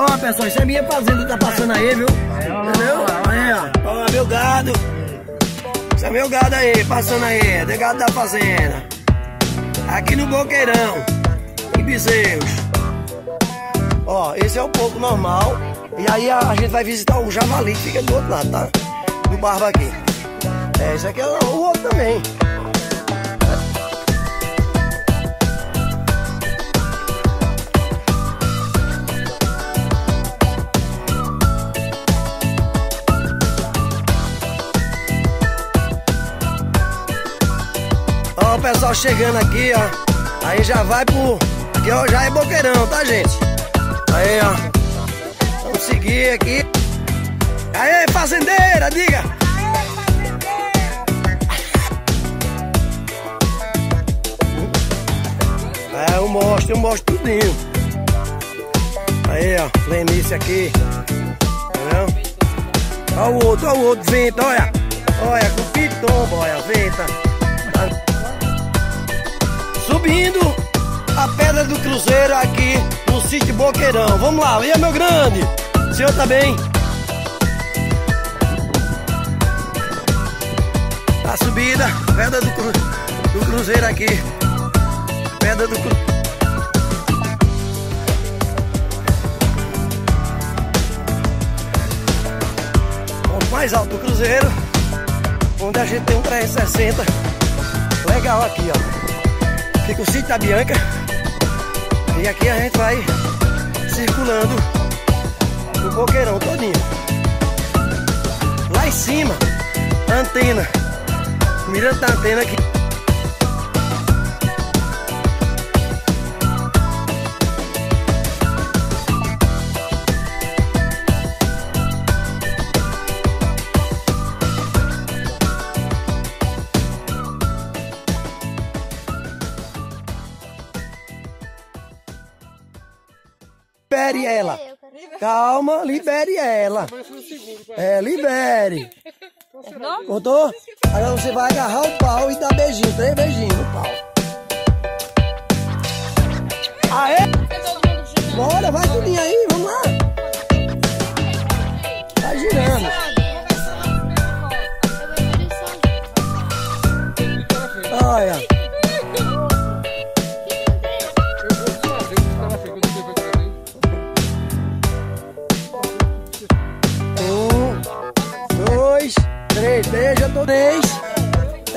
Olha pessoal, isso é minha fazenda que tá passando aí, viu? Entendeu? Aí, ó. Olha meu gado. Isso é meu gado aí, passando aí. É gado da fazenda. Aqui no Boqueirão. Em Bezerros. Ó, esse é o pouco normal. E aí a, a, gente vai visitar o javali que fica do outro lado, tá? Do barba aqui. É, esse aqui é o outro também. O pessoal chegando aqui, ó. Aí já vai pro. Aqui, ó, já é boqueirão, tá, gente? Aí, ó. Vamos seguir aqui. Aê, fazendeira, diga! É, eu mostro, eu mostro tudinho. Aí, ó, Lenice aqui. Entendeu? Olha o outro, olha o outro, venta, olha. Olha, com pitomba, olha, cruzeiro aqui no sítio Boqueirão. Vamos lá, e meu grande? O senhor tá bem? A subida, pedra do, cru, do cruzeiro aqui. Pedra do cruzeiro. Mais alto do cruzeiro. Onde a gente tem um 360. Legal aqui, ó. Fica o sítio da Bianca. E aqui a gente vai circulando o boqueirão todinho. Lá em cima, antena. Mirando da antena aqui. Libere ela. Calma, libere ela. É, libere. Contou? Agora você vai agarrar o pau e dar beijinho,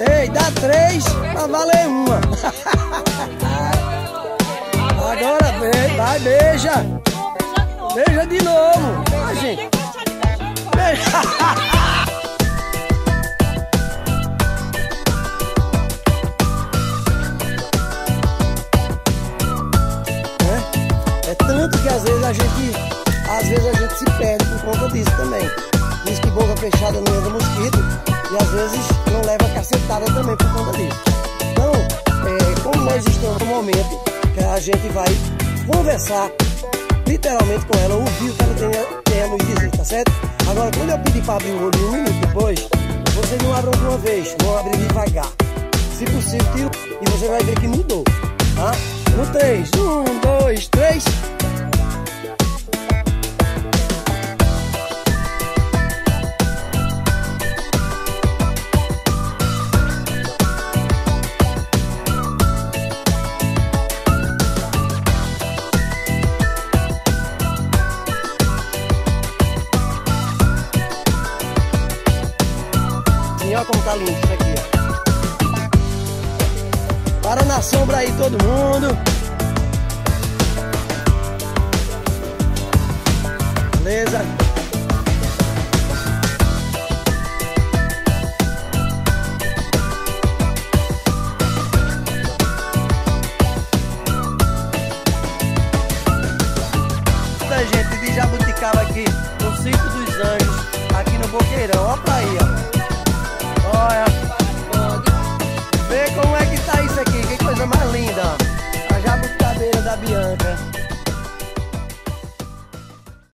Ei, dá três pra valer uma. Agora vem, vai, beija. Beija de novo. Vai, gente. Beija. É, é tanto que às vezes a gente, às vezes a gente se perde por conta disso também. Diz que boca fechada não entra mosquito também por conta disso. Então, é, como nós estamos no momento que a gente vai conversar literalmente com ela, ouvir o que ela tem, tem a nos dizer, tá certo? Agora, quando eu pedir para abrir o olho um minuto depois, vocês não abram de uma vez, vão abrir devagar. Se possível, tiro e você vai ver que mudou, tá? No 3, 1, 2, 3. Olha como tá lindo isso aqui, ó. Para na sombra aí todo mundo. Beleza? Da gente de Jabuticaba aqui no Circo dos Anjos, aqui no Boqueirão. Olha pra aí, ó. Olha.